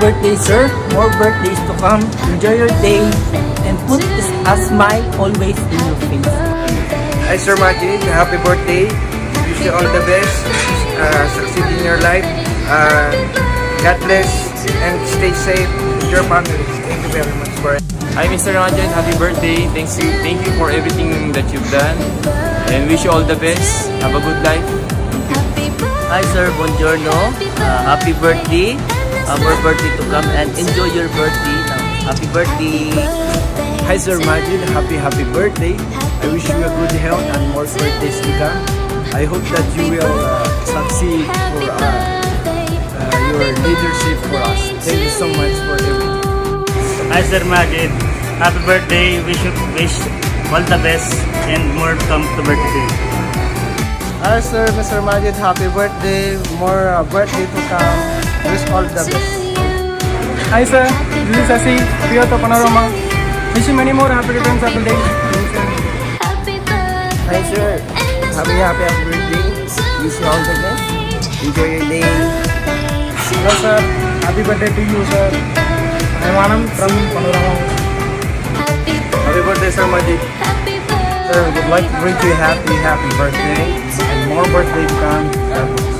birthday, sir. More birthdays to come. Enjoy your day and put a smile always in your face. Hi Sir Majed, happy birthday. Wish you all the best. Uh, succeed in your life. Uh, God bless and stay safe with your family. Thank you very much for it. Hi Mr. Rajan, happy birthday. Thanks you, thank you for everything that you've done. And wish you all the best. Have a good life. Hi, sir. Buongiorno. Uh, happy birthday. Uh, more birthday to come and enjoy your birthday. Now, happy birthday. Hi Sir Majed, happy happy birthday. I wish you a good health and more birthdays to come. I hope that you will uh, succeed for uh, uh, your leadership for us. Thank you so much for everything. Hi Sir Majed, happy birthday. We should wish all the best and more come to birthday. Hi Sir, Mr. Majed, happy birthday. More uh, birthday to come. All best. Hi sir, this is Sasi, Kyoto Panorama. Wish you many more happy returns of the day. Hi Sir, happy happy happy birthday. Wish you all the best. Enjoy your day. Hello sir, happy birthday to you sir. I'm Anand from Panorama. Happy birthday Sir Majid. Sir, would like to wish you a happy happy birthday and more birthday to come.